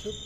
ชึบ